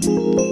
Thank